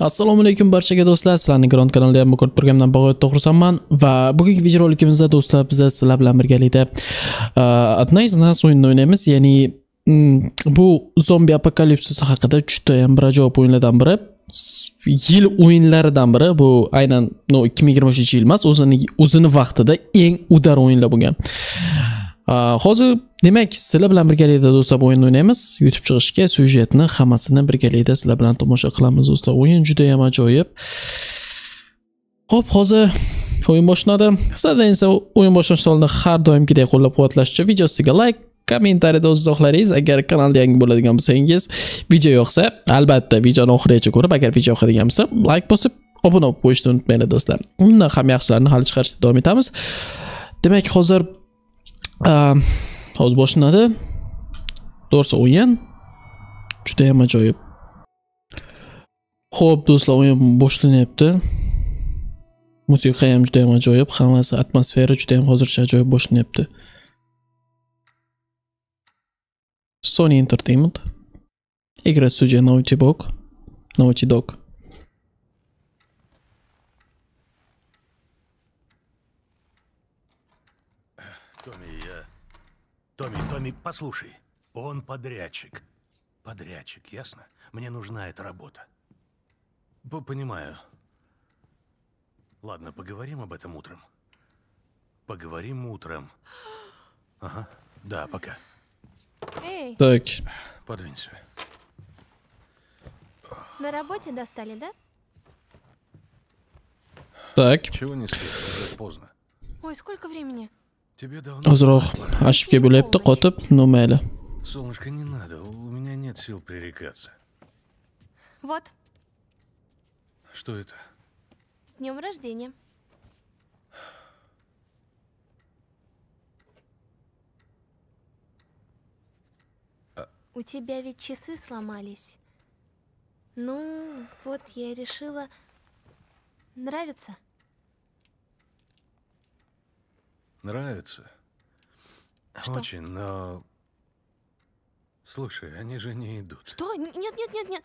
assalomu alaykum barchaga do'stlar. Sizlarni grond kanalida ham ko'rib turganimdan bag'oyatda xursandman va bugungi videorolikimizda do'stlar biz sizlar bilan birgalikda одна из нас o'yinini o'ynaymiz. Ya'ni mm, bu zombi apokalipsisi haqida judayam bir ajoyib o'yinlardan biri. Yil o'yinlaridan biri. Bu aynan no 2023 yil emas o'zini o'zini vaqtida eng udar o'yinlar bo'lgan Э, hozir demak sizlar bilan birgalikda do'stlar bu o'yinni o'ynaymiz. Youtube chiqishga syujetni hammasini birgalikda sizlar bilan tomosha qilamiz do'stlar. O'yin juda yam ajoyib. Ho'p hozir o'yin boshlanadi sizlardan esa o'yin boshlanish oldin har doimgidek qo'llab quvvatlash uchun videosiga layk kommentariyada o'z izohlaringiz agar kanalda yangi bo'ladigan bo'lsangiz video yoqsa albatta videoni oxirigacha ko'rib agar video yoqadigan bo'lsa layk bosib obuna bo'lib qo'yishni unutmanglar do'stlar. Undan ham yaxshilarni hali chiqarishda davom etamiz. Demak hozir hozir boshlanadi to'g'risi o'yin judayam ajoyib ho'p do'stlar o'yin boshlanyapti musiqa ham judayam ajoyib hammasi atmosfera judayam hozircha ajoyib boshlanyapti sony entertainment. Игра студия naughty dog. Naughty dog. Томми, Томми, послушай. Он подрядчик. Подрядчик, ясно? Мне нужна эта работа. П Понимаю. Ладно, поговорим об этом утром. Поговорим утром. Ага. Да, пока. Эй, так Подвинься. на работе достали, да? так Чего не спишь? Уже поздно. Ой, сколько времени? Тебе давно... ozroq ashibga bo'lyapti qotib no mayli Солнышко, не надо. У меня нет сил пререкаться. Вот, Что это? с днем рождения. У тебя ведь часы сломались. Ну, вот я решила... Нравится? Нравится? Что? Очень, но... Слушай, они же не идут. Что? Нет, нет, нет, нет.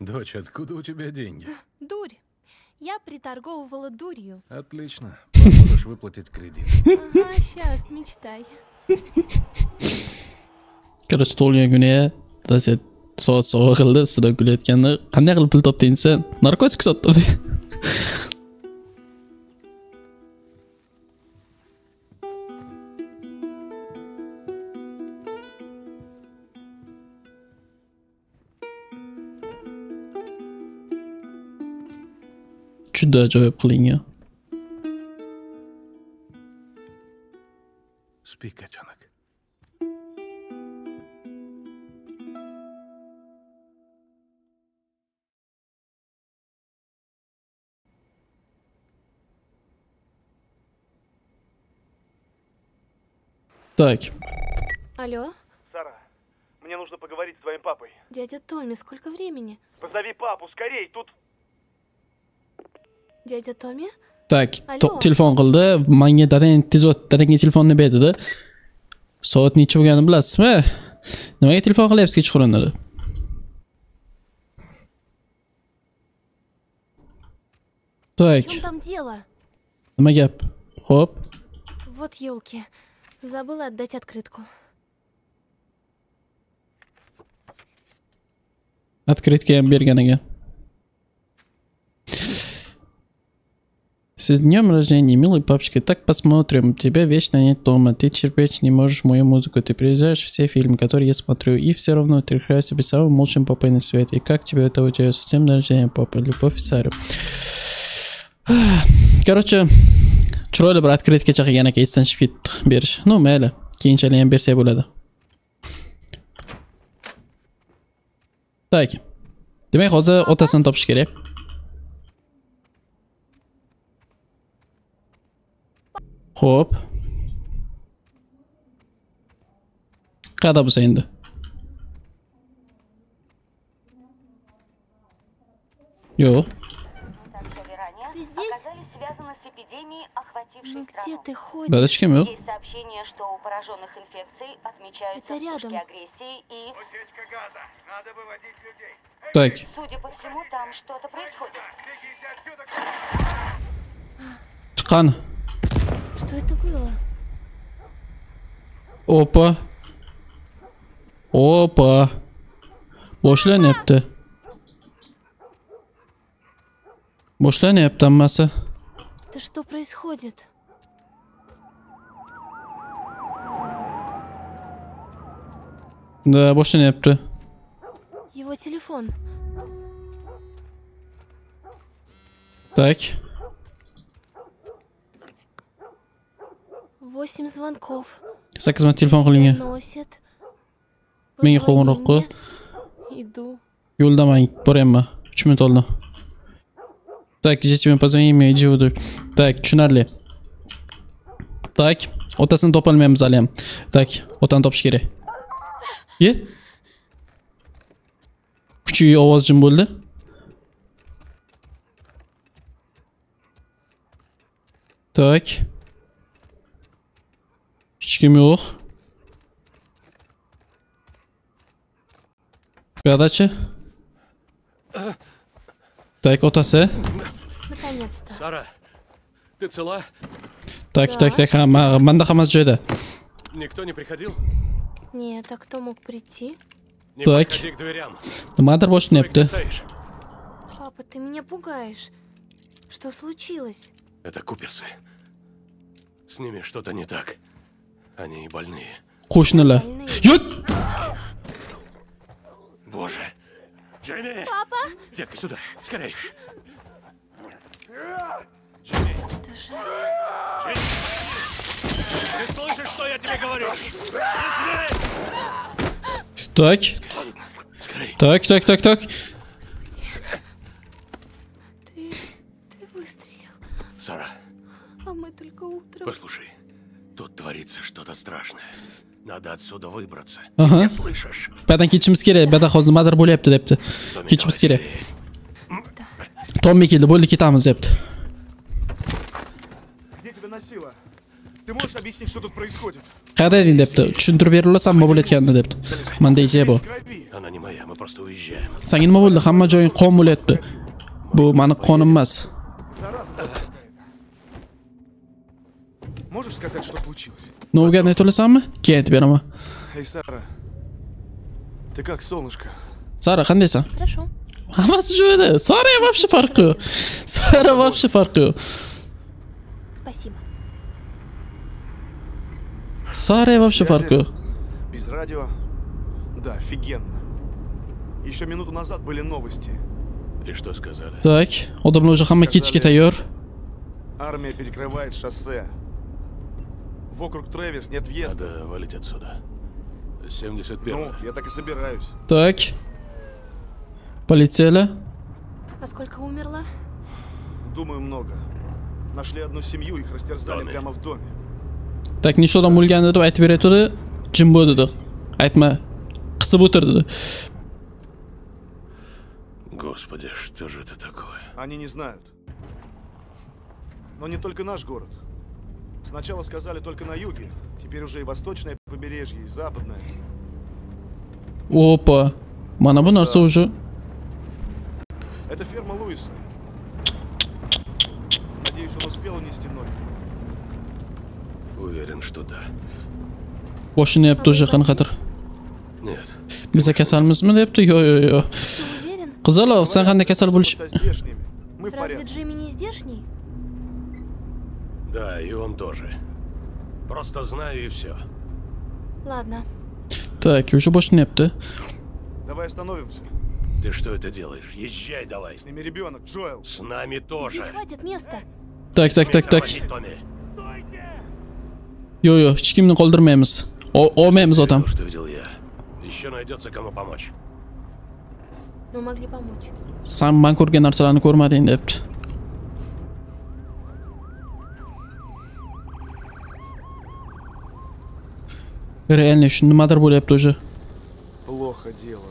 Дочь, откуда у тебя деньги? Дурь. Я приторговывала дурью. Отлично. Можешь выплатить кредит. Ага, сейчас, мечтай. короче tug'ilgan kuniga dadasi soat sovg'a qildi ustidan kulayotganda qanday qilib pul topding sen narkotik sotdim juda ajoyib qilingan Спи, котенок. так Алло, Сара, мне нужно поговорить с твоим папой. дядя Томми, сколько времени? Позови папу, скорей, тут... Дядя Томми? tak Alo. to- telefon qildi manga dadang tez ot dadangga telefonni ber dedi soat necha bo'lganini bilasizmi nimaga telefon qilyapsiz kechqurun dedi tak чем там дело? nima gap ho'p Вот елки. Забыла отдать открытку. открытка ham bergan ekan с днем рождения милый папочка. Так посмотрим. Тебя вечно нет дома. Ты терпеть не можешь мою музыку. Ты приезжаешь все фильмы которые я смотрю. И все равно ты играешь себе самым лучшим папой на свете. И как тебе это у тебя со днем рождения папа. Любовь сару короче chiroyli bir открытkacha qilgan ekan esdan chiqib ketdi berish ну mayli keyinchalik ham bersak bo'ladi так. Demak hozir otasini topish ho'p qayerda bo'lsa endi yo'q Ты здесь? оказались связаны с эпидемией, охватившей Ну где ты ходишь? Burada kim yok? Есть сообщение, что у пораженных инфекцией отмечаются Это рядом. агрессии и, Утечка газа. Надо выводить людей. Так. судя по всему, там что-то происходит. Tıkan. Что это было? Yaptı? Boşlar ne yaptı ammasi? Это что происходит? Ne yaptı? Его телефон. Так. Восемь звонков. 8 marta telefon qilingan. Носит. Menga qo'ng'iroq. Иду. Yo'ldaman, boryapman. 3 minut oldi. Так, ждите меня позвони мне, иди буду. Так, tushunarli. Так, otasini topolmaymiz hali ham. Так, otani topish kerak. Ye? Kuchli ovoz jim bo'ldi. Так. Hech kim yo'q. Bu yoqdachi? Так, otasi. Наконец-то. Сара, ты цела? Так, так, так, ha, ma- manda hammasi joyida. Никто не приходил? Нет, а кто мог прийти? Не Так. подходи к дверям. Nimadir Стой, где boshlanyapti. стоишь? Папа, ты меня пугаешь. Что случилось? Это Куперсы. С ними что-то не так. Они больные. Больные. Yut! Боже! Джейми! Папа! Детка, сюда! Скорей! Джейми! Это же... Джейми! Ты слышишь, что я тебе говорю? Не смей! Так, Скорей! так, так, так, так. Ты... Ты выстрелил. Сара, А мы только утром... послушай. Тут творится что-то страшное. Надо отсюда выбраться. Ага. слышишь? Бәтен кетшіміз керек. Бәтен хозы мадар бөлепті депті. Кетшіміз керек. Томми келді, бөлі кетамыз депті. Где тебя носило? Ты можешь объяснить, что тут происходит? Қайда дейін депті. Түшіндіріп беріп оласам, ма бөлет кетті депті. Мандей идея. Она не моя, мы просто уезжаем. Сангин нема болды, хамма жойын қон бөлетті. Бұл маны қоным. Можешь сказать, что случилось? Nima bo'lganini ayta olasanmi? Keyin aytib beraman. Эй, Сара. Ты как, солнышко? Sara, qandaysan? Хорошо. Hammasi joyida. Sara ham вообще farqi yo'q. Sara вообще yo'q. Спасибо. Sara ham вообще yo'q. Без радио? Да, офигенно. Еще минуту назад были новости. И что сказали? Так, odamlar уже ketishga tayyor. Армия перекрывает шоссе. Вокруг Трэвис нет въезда. Надо валить отсюда. 71 Ну, я так и собираюсь. Так. Politsiyalar. А сколько умерло? Думаю, много. Нашли одну семью, их растерзали Доме. прямо в доме. Так, nechta odam o'lgan deb aytib berayotgandi. Jim bo'ldi dedi. Aytma. Qisib o'tir dedi. Господи, что же это такое? Они не знают. Но не только наш город. Сначала сказали только на юге, теперь уже и восточное побережье, и западное. Опа. Bu narsa уже. Это ферма Луиса. Надеюсь, он успел унести ноги. Уверен, что да. Boshinyapti уже qanaqadir. Нет. Biza kasalmizmi debdi? Yo'q, yo'q, yo'q. Ты уверен? Qizaloq, sen здешними. Мы в Разве. Джимми не здешний? Да, и он тоже. Просто знаю и все. Ладно. Так, уже boshinyapti. Давай остановимся. Ты что это делаешь? Езжай давай. С ними ребенок, Джоэл. С нами тоже. Здесь хватит места. Тормози, Томми. Yo'q, yo'q, hech kimni qoldirmaymiz. Olmaymiz. Видел, что видел я. Еще найдется кому помочь. Мы могли помочь. Sen man ko'rgan narsalarni ko'rmading debdi. Реально еще на модерболе тоже. Плохо дело.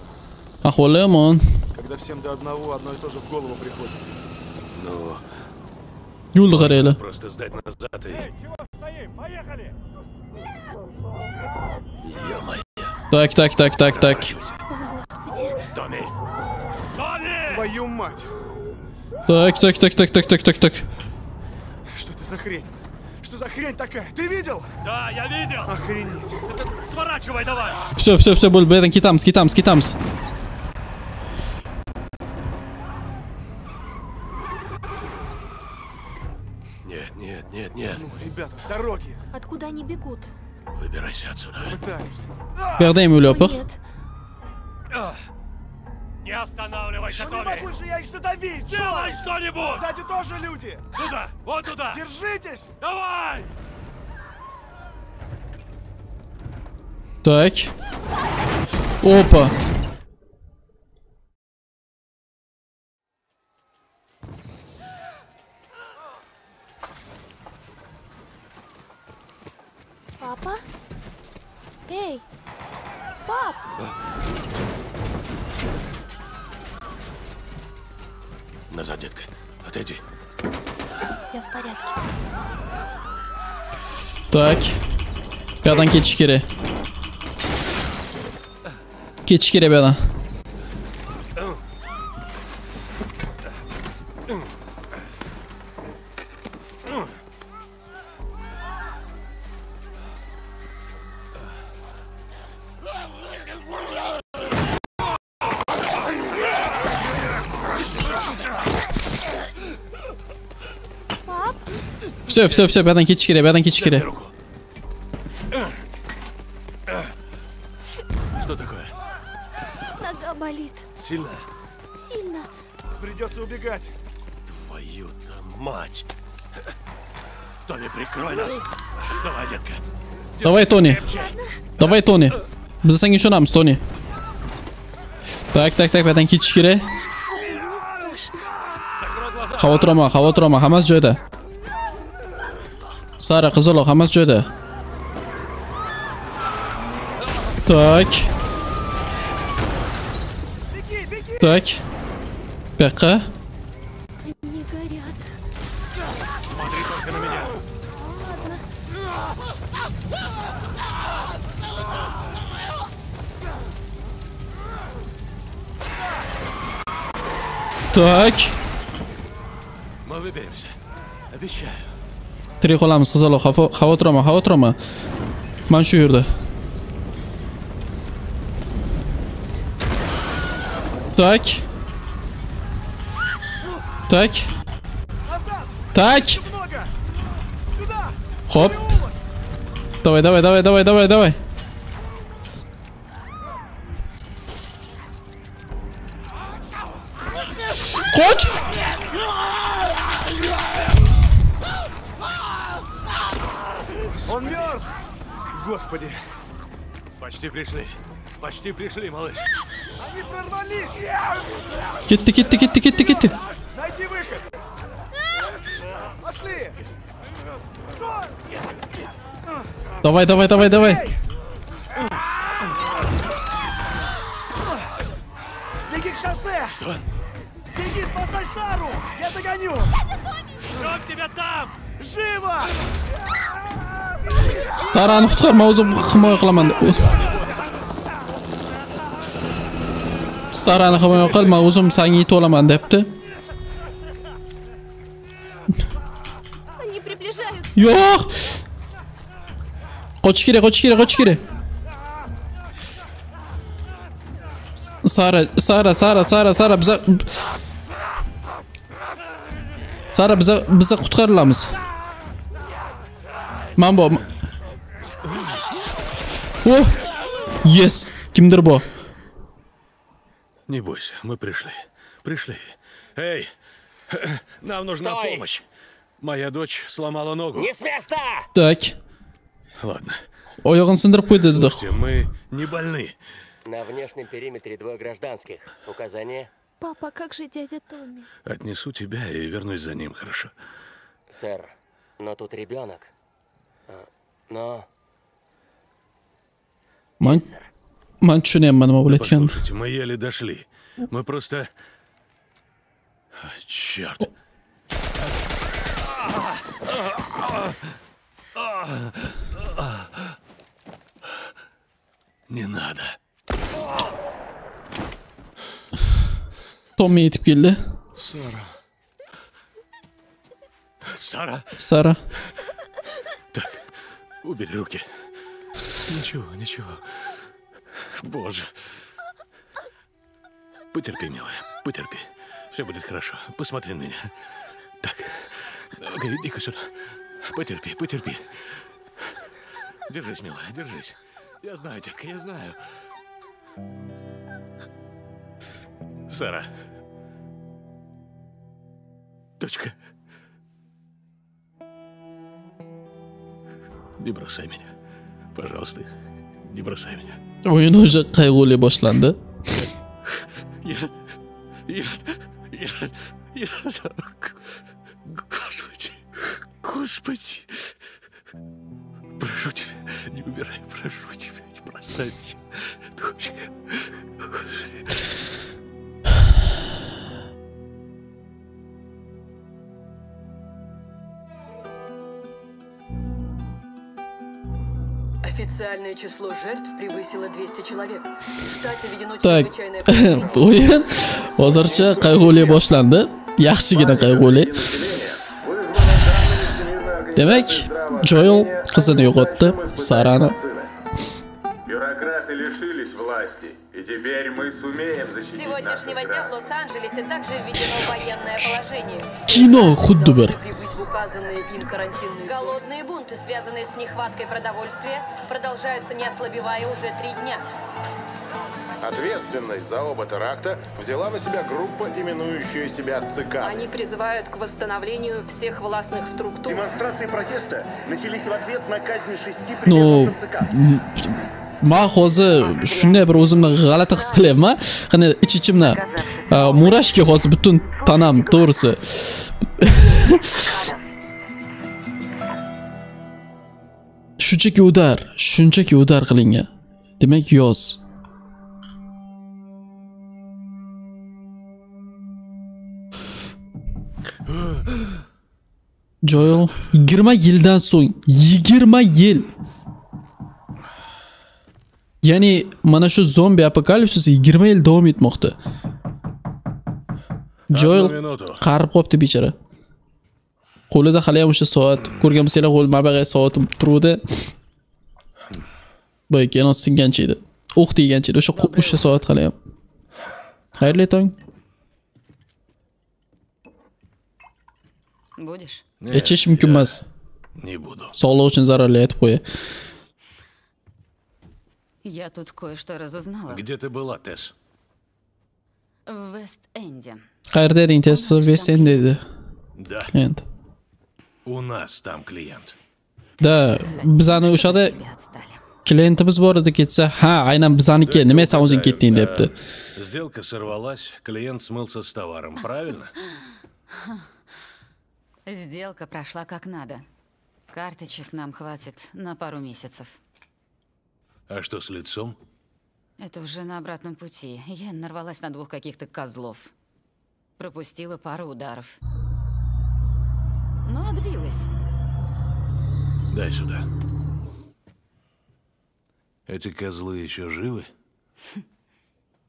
Ахвалем он. Когда всем до одного одно и то же в голову приходит. Ну. Юлда горели. Просто сдать назад и. Эй, чего стоим? Поехали! Так, так, так, так, так. Томми! Томми! Твою мать! Так, так, так, так, так, так, так, так. Что это за хрень? За хрень такая? Ты видел? Да, я видел! Охренеть. Сворачивай давай! все все все bu yerdan ketamiz ketamiz ketamiz Нет, нет, нет, нет. Ну, ребята, с дороги. Откуда они бегут? Выбирайся отсюда. Пытаюсь. yo'l О, yopiq нет. Не останавливайся, Ну не могу же я их задавить! Делай что-нибудь! Сзади тоже люди! Туда! Вот туда! Держитесь! Давай! tak опа Папа? Эй! Пап! назад, детка. Отойди. Я в порядке. Так. Bir adam geç içeri. все, все, все, братан, кетиш керек братан, кетиш керек Что такое? Нога болит. Сильно? Сильно. Придется убегать. Твою-то мать. Тони, прикрой нас. Давай, детка. Давай, Тони. Давай, Тони. Біздің еще нам, Тони. Так, так, так, братан, кетиш керек Хава тұрама, хава тұрама, хамас жойда. Sarı kızıl ok hamas cöde. Tak. Tak. Bekle. Так. Мы выберемся. Обещаю. Tirik qolamiz qizaloq xavo- xavotir olma xavotir olma man shu yerda tak tak Назад! tak Много! Давай, давай, давай, давай, давай, давай. Почти пришли, малыш. Они прорвались! Gitti, gitti, gitti, gitti, gitti. Найди выход! Пошли! Давай, давай, давай, давай. Беги к шоссе! Что? Беги, спасай Сару! Я догоню! Ждем тебя там! Живо! Sarani qutqarma, o'zim himoya qilaman. sarani himoya qil man o'zim sangni to'laman debdi yo'q qochish kerak qochish kerak qochish kerak sara sara sara sara sara biza sara biza biza qutqarilamiz man bor oh! Yes! Kimdir bu? Не бойся, мы пришли. Пришли. Эй, нам нужна Стой! помощь. Моя дочь сломала ногу. Не с места! Tak. Ладно. Sindirib qo'ydi dedi. Слушайте, мы не больны. На внешнем периметре двое гражданских. Указание. Папа, как же дядя Томми? Отнесу тебя и вернусь за ним, хорошо? Сэр, но тут ребенок. А, Но, Men men tushunyapman nima bo'layotganini. Послушайте, мы еле дошли. Мы просто... А, Черт. Не надо. Tommy yetib keldi. Сара. Сара, Sara. убери руки. Ничего, ничего. Боже. Потерпи, милая, потерпи. Все будет хорошо. Посмотри на меня. Так, иди-ка сюда. Потерпи, потерпи. Держись, милая, держись. Я знаю, детка, я знаю. Сара. Дочка. Не бросай меня. Пожалуйста, не бросай меня. O'yin уже qayg'uli boshlandi. Нет, нет, нет, нет. Господи, Господи. Прошу тебя, не умирай, прошу тебя, не бросай меня, Официальное число жертв превысило 200 человек. В штате введено Так, чрезвычайное положение. o'yin hozircha qayg'uli boshlandi. Yaxshigina qayg'uli. Demak, Joel qizini yo'qotdi, Sarani. Бюрократы лишились власти, и теперь мы сумеем защитить сегодняшнего дня в. Лос-Анджелесе также введено военное положение. Прибыть в указанные им карантинные. Голодные бунты, связанные с нехваткой продовольствия, продолжаются не ослабевая уже три дня. Ответственность за оба теракта взяла на себя группа, именующая себя ЦК. Они призывают к восстановлению всех властных структур. Демонстрации протеста начались в ответ на казнь шести Ну, приверженцев ЦК. man hozir shunday bir o'zimni g'alati his qilyapman. Qani ich-ichimdan uh, murashki hozir butun tanam to'g'risi. Shunchaki udar, shunchaki udar qilingan. Demak, yoz. Joel 20 yildan so'ng 20 yil Ya'ni mana shu zombi apokalipsis 20 yil davom etmoqda. Joel qarib qolibdi bechora. Qo'lida hali ham o'sha soat, ko'rgan bo'lsanglar qo'l mabag'ay soat turuvdi. Boya kanot singancha edi. O'q tegancha edi. O'sha o'sha soat hali ham. Xayrli tong. Будешь? Ichish mumkin emas. Не буду. Sog'liq uchun zararli aytib qo'ya. Я тут кое-что разузнала. Где ты была, Тесс? В Вест-Энде. Qayerda eding test West End. Да, Endi. У нас там клиент. Da, bizani o'shada klientimiz bor edi ketsa, ha, aynan bizaniki, nima san o'zing ketding Да. debdi. Сделка сорвалась, клиент смылся с товаром, правильно? Сделка прошла как надо. Карточек нам хватит на пару месяцев. А что с лицом? Это уже на обратном пути. Я нарвалась на двух каких-то козлов. Пропустила пару ударов. Но отбилась. Дай сюда. Эти козлы еще живы?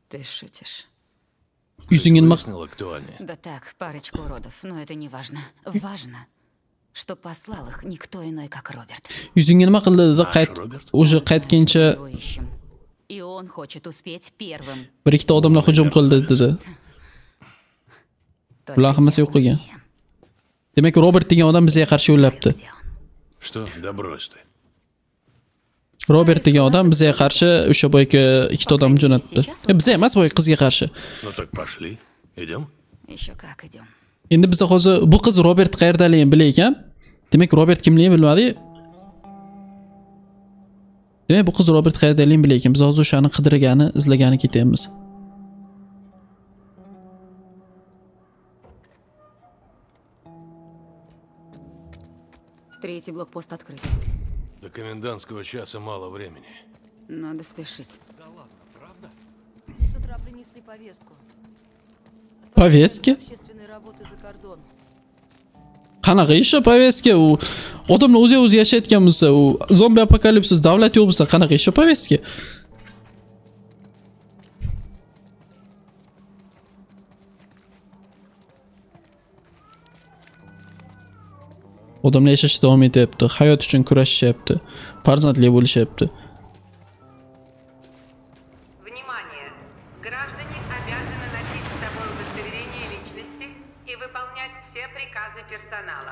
Ты шутишь. Nima Выяснила, кто они? Да так, парочку уродов, но это не важно. Важно, что послал их никто иной, как Роберт. o'sha Мы qaytgancha его ищем. И он хочет успеть первым. bir ikkita odamlar hujum qildi dedi Bular hammasi yo'q qilgan. Demak robert degan odam bizga qarshi yo'llabdi? Что? Да брось ты. robert degan odam bizga qarshi o'sha boyagi ikkita odam jo'natdi E, bizga emas boya qizga qarshi Ну так пошли. Идем? Еще как идем. endi biz hozir bu qiz robert qayerdaligini bilar ekan demak robert kimligini bilmadik demak bu qiz robert qayerdaligini bilar ekan biz hozir o'shani qidirgani izlagani ketyapmiz Третий блокпост открыт. До комендантского часа мало времени. Надо спешить. С утра принесли повестку. повестки Общественной работы за кордон. qanaqa ish повестка u odamlar o'zi o'zi yashayotgan bo'lsa u zombi apokalipsis davlat yo'q bo'lsa qanaqa ish повестка odamlar yashashda davom etyapti hayot uchun kurashishyapti farzandli bo'lishyapti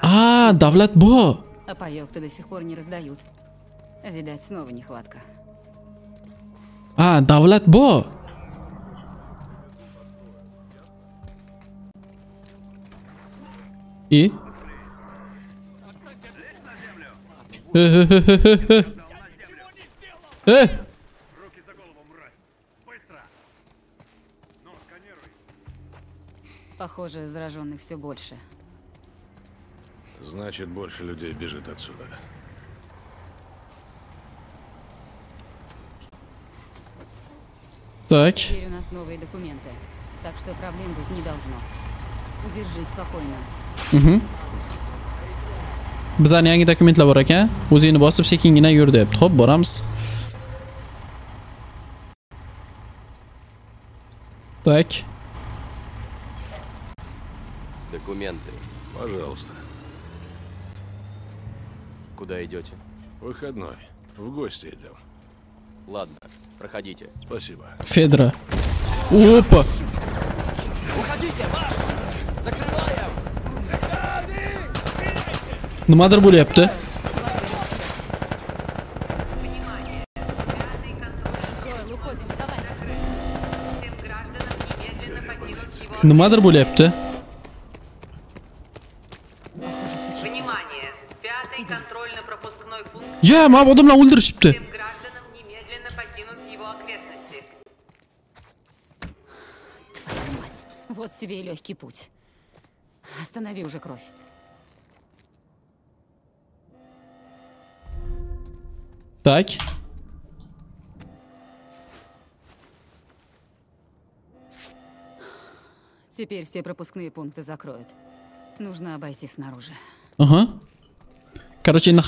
a davlat bor А паёк-то до сих пор не раздают. Видать, снова нехватка. a davlat bor и Э! Похоже, зараженных все больше. Значит, больше людей бежит отсюда. Так. Теперь у нас новые документы. Так что проблем быть не должно. Держись спокойно. Mhm. Bizlarning yangi dokumentlar bor ekan. O'zingni bosib sekingina yur debdi. Xo'p, boramiz. Так. Документы. Пожалуйста. Куда идете? Выходной. В гости идем. Ладно, проходите. Спасибо. Федра. Опа. Уходите, марш! Закрываем! O'ldirishibdi. Всем гражданам немедленно покинуть его окрестности. Твою мать. Вот тебе и легкий путь. Останови уже кровь. Так. Теперь все пропускные пункты закроют. Нужно обойти снаружи. Ага. Короче, на?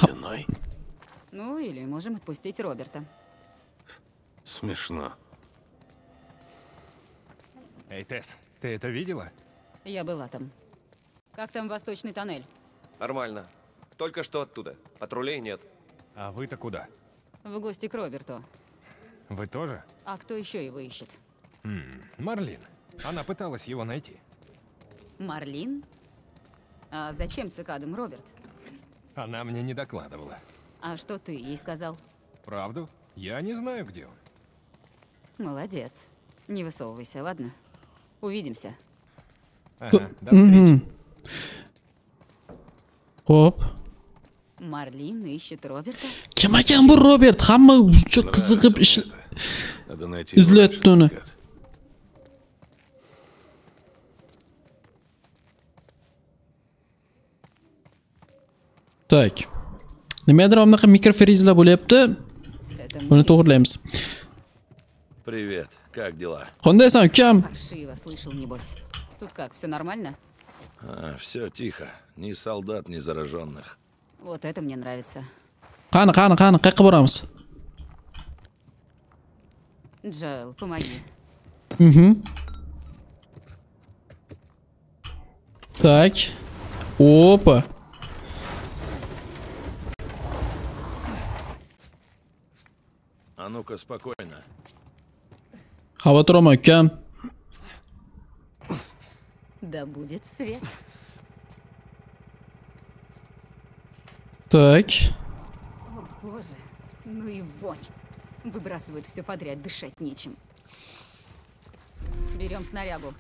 Ну, или можем отпустить Роберта. Смешно. Эй, Тесс, ты это видела? Я была там. Как там восточный тоннель? Нормально. Только что оттуда. Патрулей нет. А вы-то куда? В гости к Роберту. Вы тоже? А кто еще его ищет? М, Марлин. Она пыталась его найти. Марлин? А зачем цикадам Роберт? Она мне не докладывала. А что ты ей сказал? Правду? Я не знаю, где он. Молодец. Не высовывайся, ладно? Увидимся. Ага, до Мгм. Hop. Марлин ищет Роберта? Robert? Hamma juda qiziqib ish Надо найти izlayapti uni. Так. Nimadir bunaqa mikrofrizlar bo'lyapti. Buni to'g'irlaymiz. Привет. Как дела? Qandaysan ukam? Паршиво, слышал, небось. Тут как, все нормально? А, все тихо. Ни солдат, ни зараженных. Вот это мне нравится. Qani, qani, qani, qayerga boramiz? Джоэл, помоги. Mhm. Так. Опа. А ну-ка, спокойно. Olma ukam. Да будет свет. Так. О, боже. Ну и вонь. Выбрасывают все подряд, дышать нечем. Берем снарягу.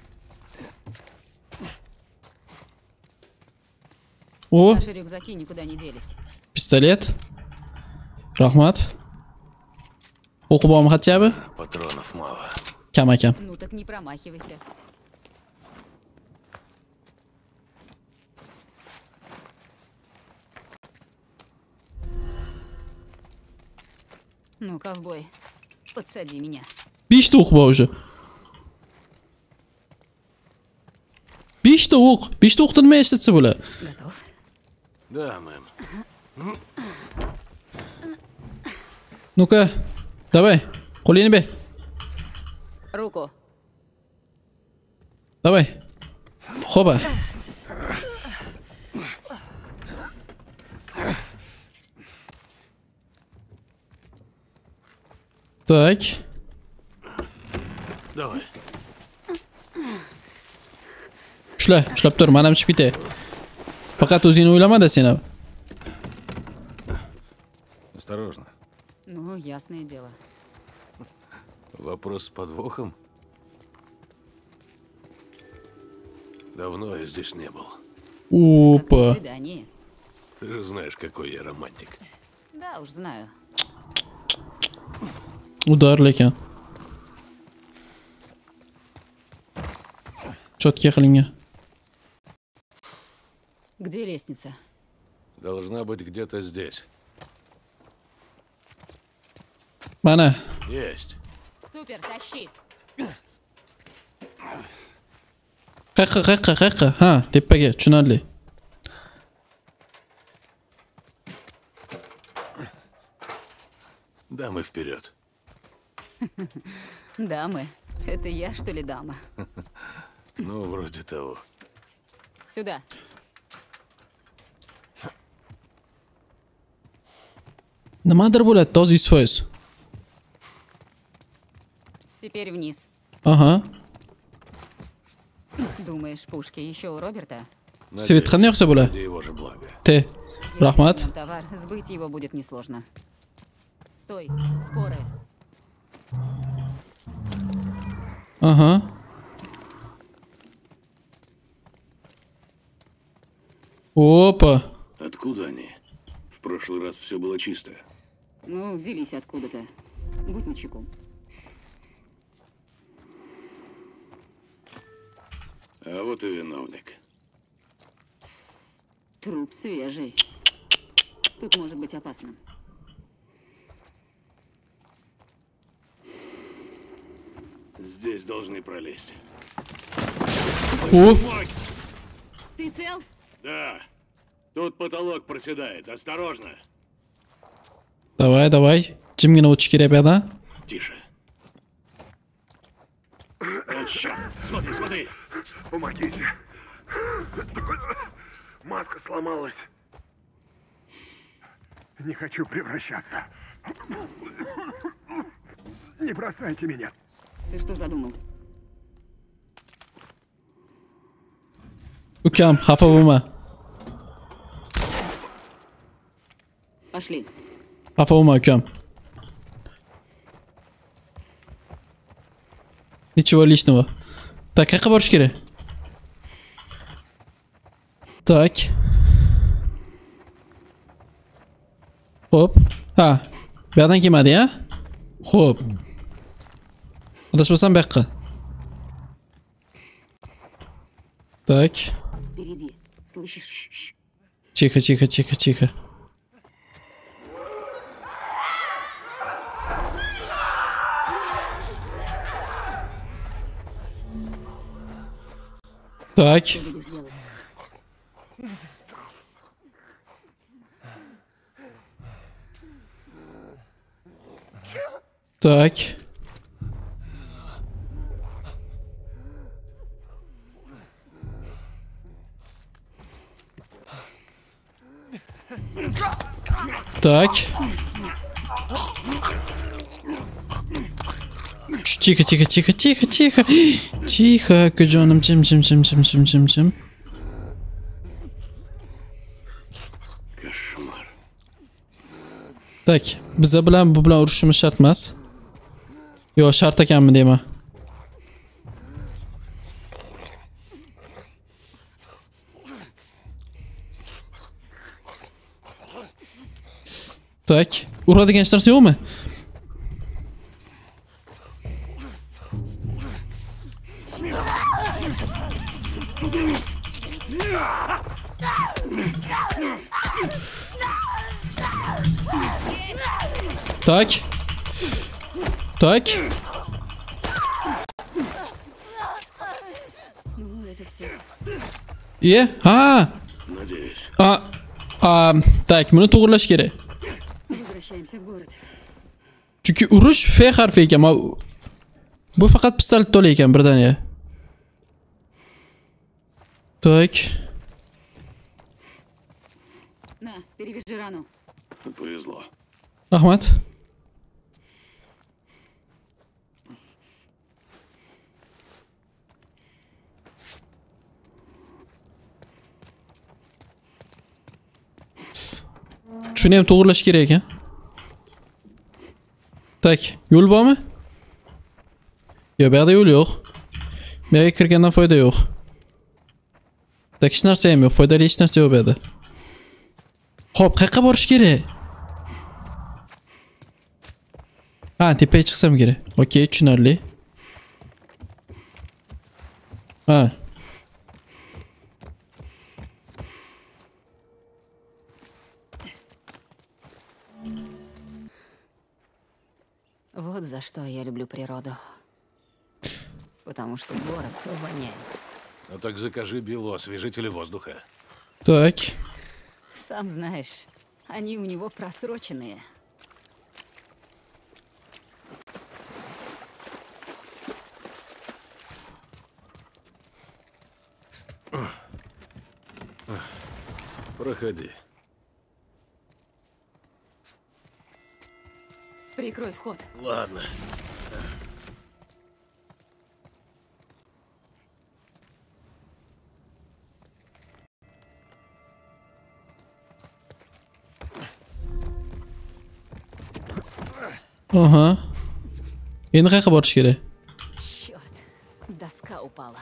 О, Наши рюкзаки никуда не делись. pistolet. Rahmat. O'qib olmi хотя бы? Патронов мало. Kam ekan. Ну так не промахивайся. Ну, ковбой, подсади меня. o'q bor уже beshta o'q beshta o'qda nima ishlatsa bo'ladi Готов? Да, мэм. Ну-ка, давай, qo'lingni ber. Руку. Давай. Хоба. Так. Давай. Ushla, ushlab tur, mana chiqib ketay. Faqat o'zingni o'ylamada sen ham. Осторожно. Ну, ясное дело. Вопрос с подвохом? Давно я здесь не был. Опа. Ты же знаешь, какой я романтик. Да уж знаю. Udar lekin. Chotka qilingan. Где лестница? Должна быть где-то здесь. Mana. Есть. Супер, тащи. Qayerqa, qayerqa, qayerqa? Ha, tepaga, tushunarli. Дамы вперед. Дамы. Это я, что ли, дама? Ну, вроде того. Сюда. Nimadir bo'ladi, toz 100%. Теперь вниз. Ага. Думаешь, пушки еще у Роберта? Блага. Te. Rahmat. Возьмем товар, сбыть его будет несложно. Стой, споры. Ага. Опа. Откуда они? В прошлый раз все было чисто. Ну, взялись откуда-то. Будь начеку. А вот и виновник. Труп свежий. Тут может быть опасно. Здесь должны пролезть. О. Ты цел? Да. Тут потолок проседает. Осторожно. Давай, давай. O'tish kerak bu yerdan. Тише. Вот. Смотри, смотри. Помогите. Маска сломалась. Не хочу превращаться. Не бросайте меня. Ты что задумал? Ukam, xafa bo'lma. Пошли. Xafa bo'lma, ukam. Ничего личного. Так, qayerqa borish kerak? Так. Xo'p. Ha, bu yoqdan kelmadi, ya? Xo'p. Adashmasam bu yoqqa. Так. Впереди. Слышишь? Тихо, тихо, тихо, тихо. Так. Так. Так. Ш, Тихо, тихо, тихо, тихо, тихо. Тихо, Куджоном, чим, чим, чим, чим, чим, чим, чим. Кошмар. Так, biza bilan bu bilan urushishimiz shart emas. Yo, shart ekanmi deyman. Tak, uradigan hech narsa yo'qmi? Так. Так. Ну, это все. Е? А! Надеюсь. А! А, так, buni to'g'irlash kerak. Возвращаемся в город. Chunki urush F harfi ekan. Ma- Bu faqat pistolet to'la ekan birdaniga. Так. На, перевяжи рану. Повезло. Rahmat. Shuni ham to'g'irlash kerak ekan. Tak, yo'l bormi? Yo'q, bu yoqda yo'l yo'q. Bu yoqqa kirgandan foyda yo'q. Tak, hech narsa ham yo'q, foydali hech narsa yo'q bu yerda. Xo'p, qayerqa borish kerak? Ha, tepaga chiqsam kerak. Okey, tushunarli. Ha. Вот за что я люблю природу. Потому что город воняет. Ну так закажи Биллу освежители воздуха. Так. Сам знаешь, они у него просроченные. Проходи. Прикрой вход. Ладно. Ага. Endi qayerqa borish kerak? Черт, доска упала.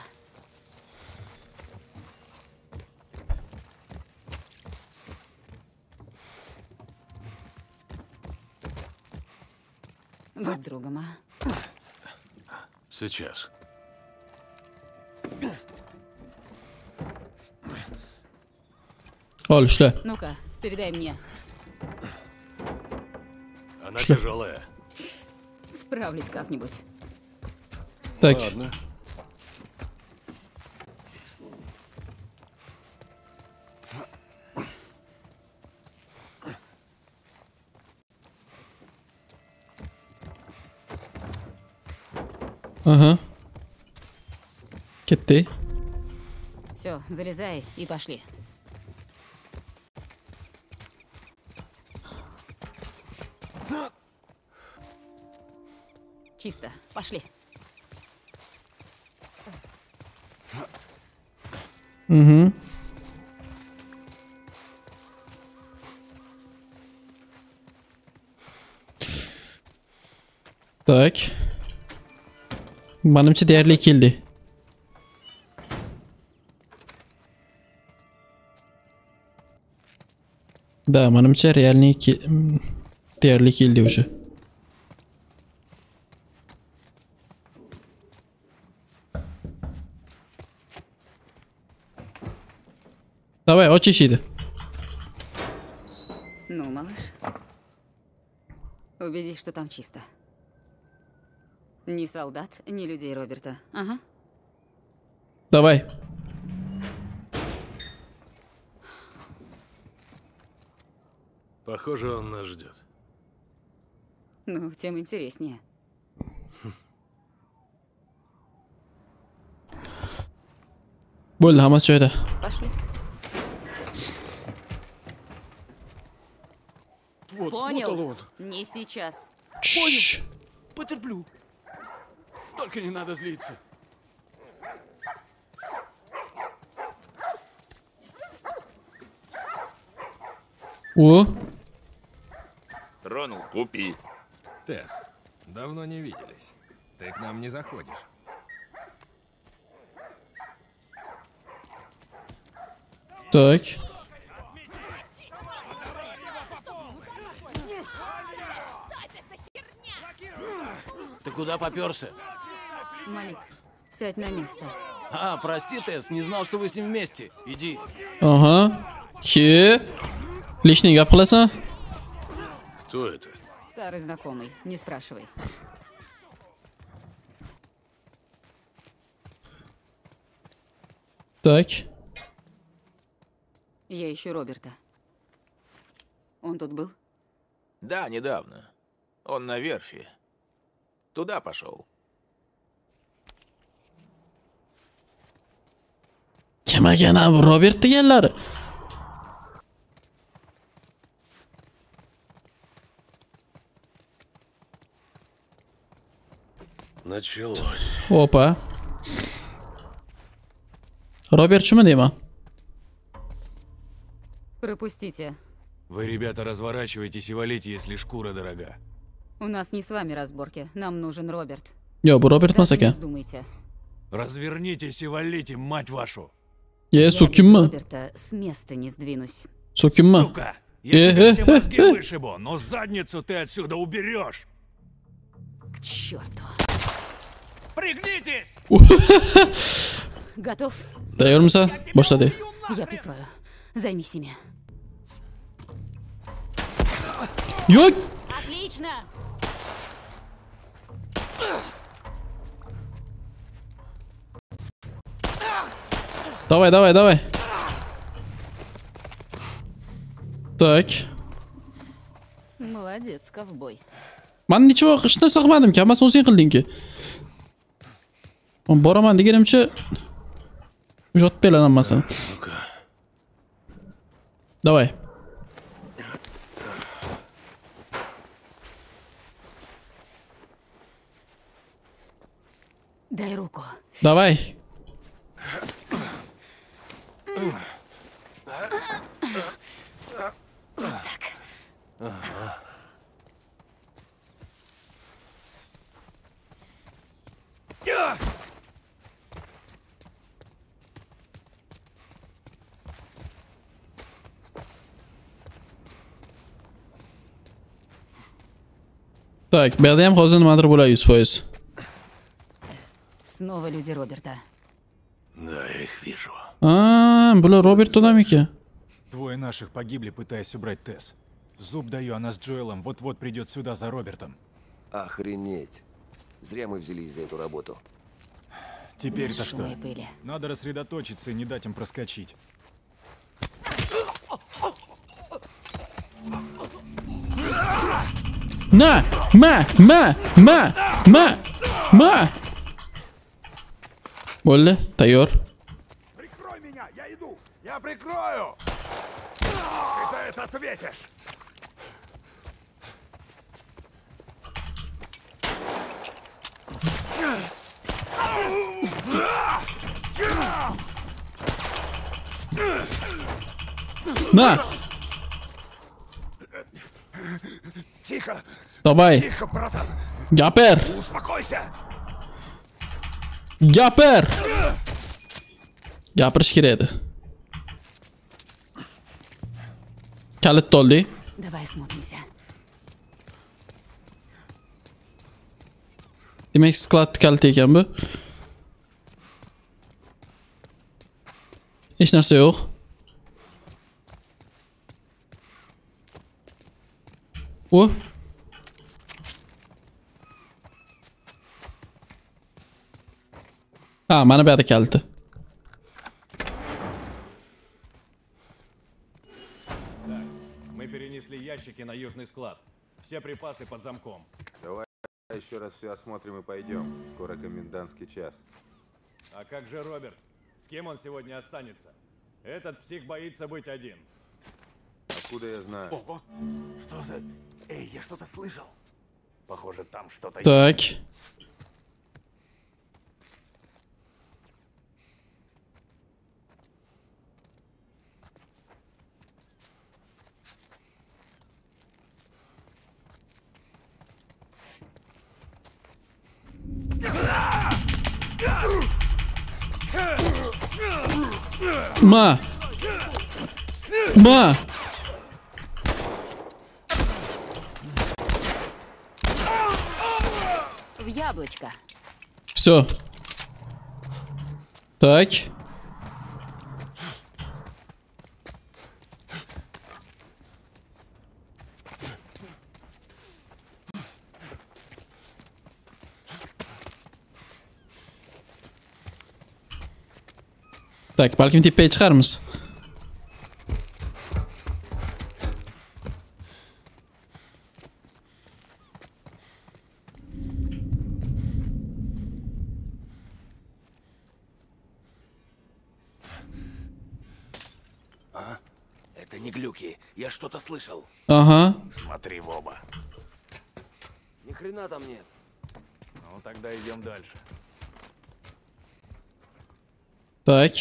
Будь другом, а? Сейчас. Ol, ushla. Ну-ка, передай мне. Она Что? тяжелая. Справлюсь как-нибудь. Так. Ладно. Залезай и пошли. Чисто. Пошли. Угу. Так. Manimcha deyarli keldi. Да, realniy ke- м, deyarli keldi уже. Давай, eshikni. Ну, малыш. Убедись, что там чисто. Ни солдат, ни людей Роберта. Ага. Давай. Похоже, он нас ждет. Ну, тем интереснее. Bo'ldi, hammasi joyida. Пошли. Вот, Понял? вот он. Не сейчас. Shh. Потерплю. Только не надо злиться. О, Тронул, купи. Тесс, давно не виделись. Ты к нам не заходишь. так. Ты куда поперся? Малик, сядь на место. А, прости, Тесс, не знал, что вы с ним вместе. Иди. Ага. Lishni gap qilasan? Кто это? Старый знакомый, не спрашивай. Так. Я ищу Роберта. Он тут был? Да, недавно. Он на верфи. Туда пошел. kim ekan ha bu robert deganlari Началось. opa robert shumi deyman Пропустите. Вы, ребята, разворачивайтесь и валите, если шкура дорога. У нас не с вами разборки. Нам нужен Роберт. не ekan вздумайте. Развернитесь и валите, мать вашу! Я so'kinmi Роберта с места не сдвинусь. so'kinmi Сука! Я тебе все мозги вышибу, но задницу ты отсюда уберешь! К черту. Пригнитесь! Готов? tayyormisan boshladik Я прикрою. Займись ими. yo'q Отлично! давай давай давай так Молодец, ковбой. man necha hech narsa qilmadimku hammasini o'zing qildingku Man boraman deganimcha yotib beradi hammasini давай Дай руку. давай так bu yerda ham hozir nimadir bo'ladi yuz foiz Снова люди Роберта. Да, я их вижу. a bular robert odam Двое наших погибли, пытаясь убрать Тесс. Зуб даю, она с Джоэлом вот-вот придет сюда за Робертом. Охренеть. Зря мы взялись за эту работу. Теперь-то что? Надо рассредоточиться и не дать им проскочить. На ма ма ма ма ма bo'ldi tayyor Прикрой меня, я иду! Я прикрою! Ты за это ответишь! на Тихо! давай Тихо, братан! gapir Успокойся! gapir gapirish kerak edi kalitni oldik Давай смотримся. demak skladni kaliti ekan bu hech narsa yo'q u ha mana bu kaliti Мы перенесли ящики на южный склад. Все припасы под замком. Давай еще раз все осмотрим и пойдем. Скоро комендантский час. А как же Роберт? С кем он сегодня останется? Этот псих боится быть один. Откуда я знаю? Ого! Что за... Эй, я что-то слышал. Похоже, там что-то так ма. Ма. В яблочко. все так Так, balkim tepaga chiqarmiz. А? Это не глюки. Я что-то слышал. Ага. Смотри в оба. Ни хрена там нет. Ну тогда идем дальше. Так.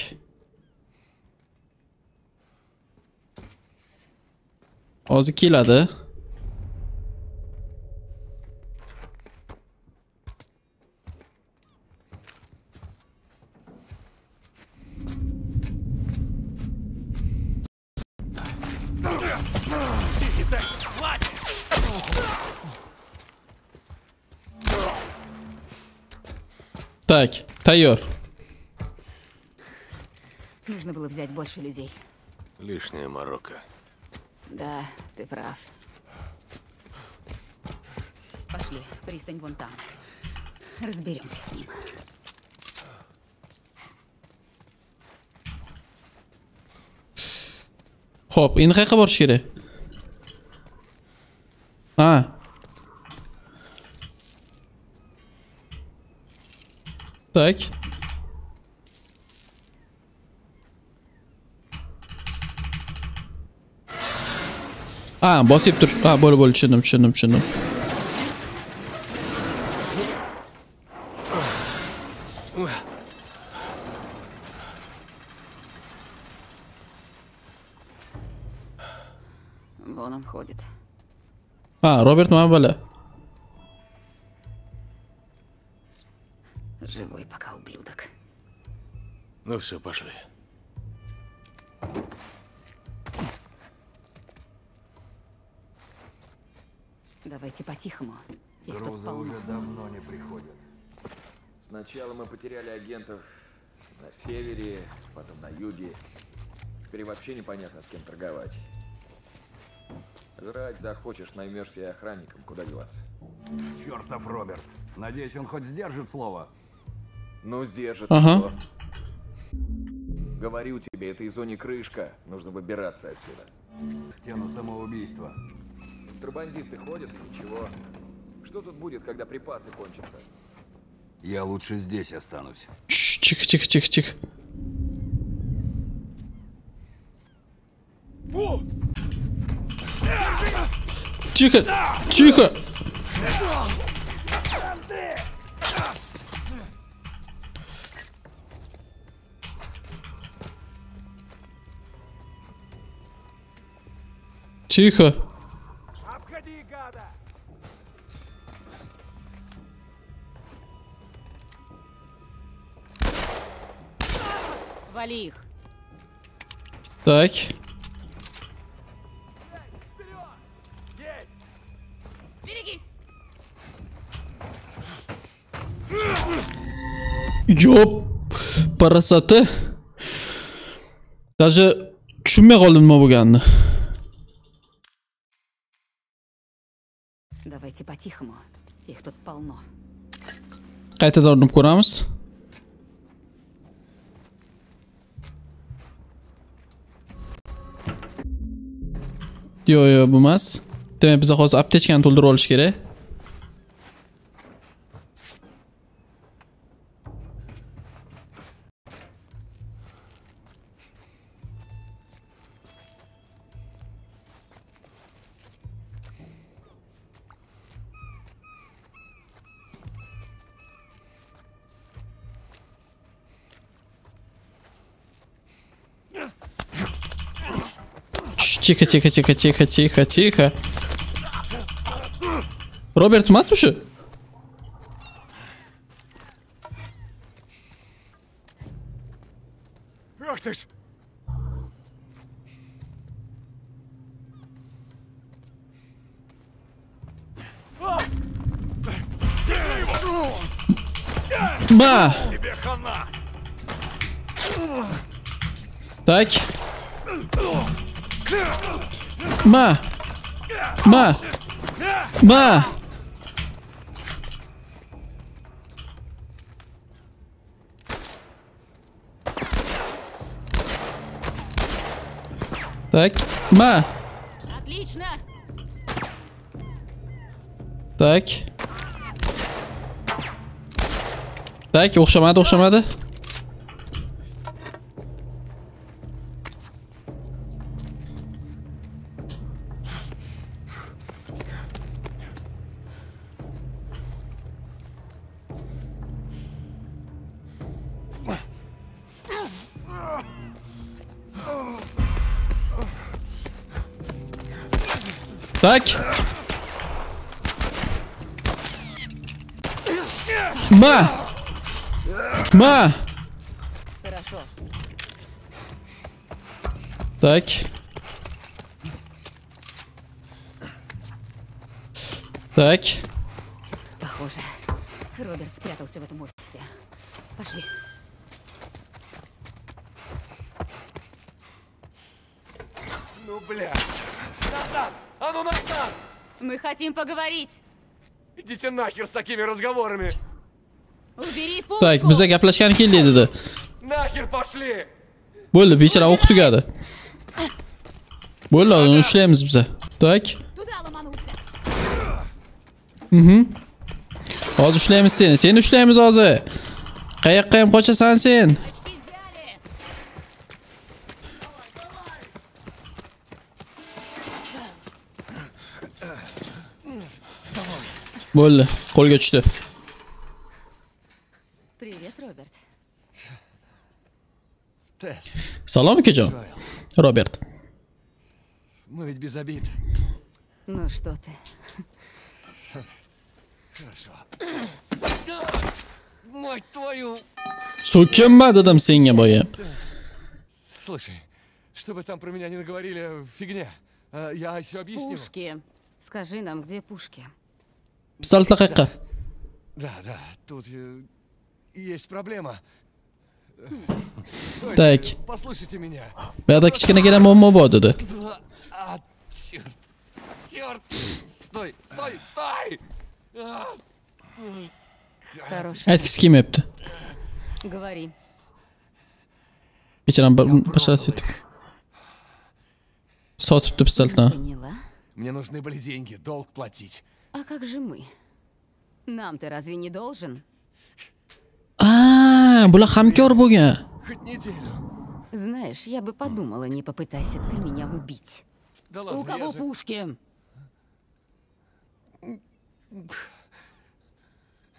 Hozir keladi. Так, tayyor. Нужно было взять больше людей. Лишняя Марокко. Да, ты прав. Пошли, пристань вон там. Разберемся с ним. Endi qayerga borish kerak? Ha. Tak. Ha, bosib tur. Ha, bo'ldi, bo'ldi, tushundim, tushundim, tushundim. Вон он ходит. Robert mana bola. Живой пока, ублюдок. Ну все, пошли. По-тихому. Их тут Грузы полно. уже давно не приходят. Сначала мы потеряли агентов на севере, потом на юге. Теперь вообще непонятно, с кем торговать. Жрать захочешь, наймешь себе охранником, куда деваться. Чертов Роберт. Надеюсь, он хоть сдержит слово. Ну, сдержит. Ага. что? Говорю тебе, этой зоне крышка. Нужно выбираться отсюда. Стену самоубийства. Контрабандисты ходят, и ничего. Что тут будет, когда припасы кончатся? Я лучше здесь останусь. Чш, Тихо, тихо, тихо, тихо. Тихо, тихо. Тихо. Так. Берегись! Yo'q. Parasati. Даже tushunmay qoldim nima bo'lganini. Давайте по-тихому. Их тут полно. Qaytadan urinib ko'ramiz. Yo'q, yo'q, bo'lmas. Demak, biz hozir aptechkani to'ldirib olish kerak. Tихо, tихо, tихо, tихо, tихо, tихо. Robert emasmi shu? Ах ты ж! А! Ma. Тебе хана! Так. Ma. Ma. Так. Ma. Отлично! Так. Так, o'xshamadi, o'xshamadi. Так. Ma! Ma! Хорошо. Так. Так. Похоже, Роберт спрятался в этом офисе. Пошли. Ну, бля. Назад! А ну назад! Мы хотим поговорить. Идите нахер с такими разговорами! Убери пушку. Так, bizga gaplashgani keldi dedi. Нахер пошли! Bo'ldi, bechora o'q tugadi. Bo'ldi, uni ushlaymiz biza. Tak. Туда ломанулся. Mhm. Hozir ushlaymiz seni. Seni ushlaymiz hozir. Qayoqqa ham qochasan sen? Bo'ldi, qo'lga tushdi. Привет, Роберт. Тесс, Salom ukajon. Robert. мы ведь без обид. Ну что ты? Хорошо. Мать твою! So'kinma dedim senga boya. Слушай, что бы там про меня не наговорили, фигня. А, Я все объясню. Пушки. Скажи нам, где пушки? Pistoletlar qayerqa? Да, да, тут э, есть проблема. Так. послушайте меня. Bu yoqda kichkinagina muammo bor dedi. А, черт! Черт! Стой, стой, стой! А, Хорошо. Aytgisi kelmayapti. Говори. Basharasi yetib. Sotibdi pistoletni. Поняла. Мне нужны были деньги, долг платить. А как же мы? Нам ты разве не должен? Aa, bular hamkor bo'lgan. Хоть неделю. Знаешь, я бы подумала, не попытайся ты меня убить. Да У ладно, кого я же- пушки?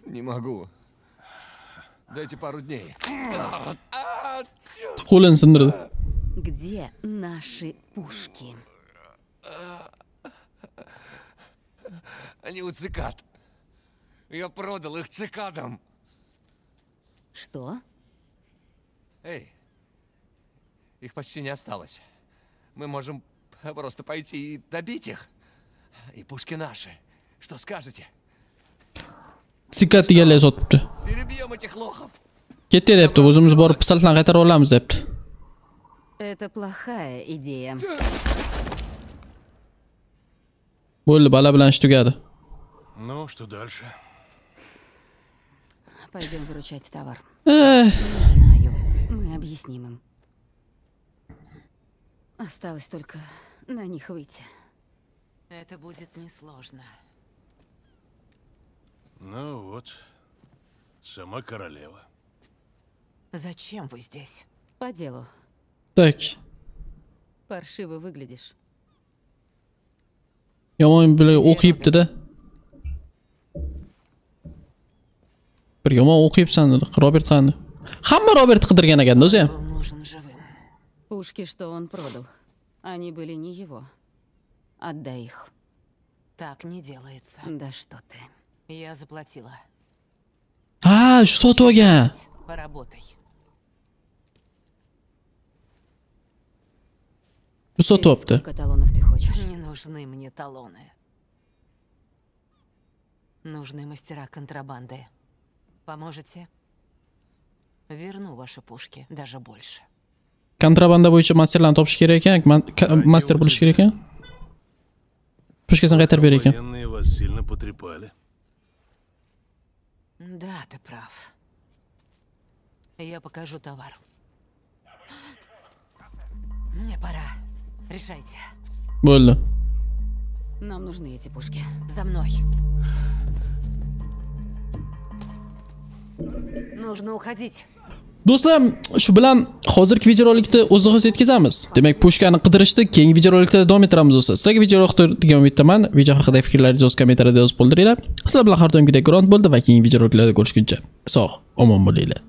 Не могу. Дайте пару дней. А, а! Qo'lini sindirdi. Где наши пушки? Они у цикад. Я продал их цикадам. Что? Эй, их почти не осталось. Мы можем просто пойти и добить их. И пушки наши. Что скажете? Sikat этих лохов. Ketdi debdi, o'zimiz borib pistoletlarni qaytarib olamiz debdi. Это плохая идея. Bo'ldi, bala bilan ish tugadi. Ну, что дальше? Пойдем выручать товар. Не знаю. Мы объясним им. Осталось только на них выйти. Это будет несложно. Ну вот, сама королева. Зачем вы здесь? По делу. Так. Паршиво выглядишь. Yomon bir o'qiyibdi-da. Bir yomon o'qiyibsan dedi. Robert qani? Hamma Robert qidirgan ekan o'zi ham. Нужен живым. Пушки, что он продал, они были не его. Отдай их. Так не делается. Да что ты. Я заплатила. Ha, shu sotib olgan. Поработай. Olibdi. Сколько талонов ты хочешь? Не нужны мне талоны. Нужны мастера контрабанды. Поможете? Верну ваши пушки, даже больше. Kontrabanda bo'yicha masterlarni topish kerak ekan, master bo'lish kerak ekan. Pushkasini qaytarib berar ekan. Военные вас сильно потрепали. Да, ты прав. Я покажу товар. Мне пора. Решайте. Bo'ldi. Нам нужны эти пушки. За мной. Do'stlar, shu bilan hozirgi videorolikni o'z yetkazamiz. Demak, pushkani qidirishni keyingi videoroliklarda davom ettiramiz do'stlar. Sizlarga video yoqtirgan umiddaman. Video haqidagi fikrlaringizni o'z kommentariyada yozib qoldiringlar. Sizlar bilan har doimgidek grant bo'ldi va keyingi videoroliklarda ko'rishguncha sog', omon bo'linglar.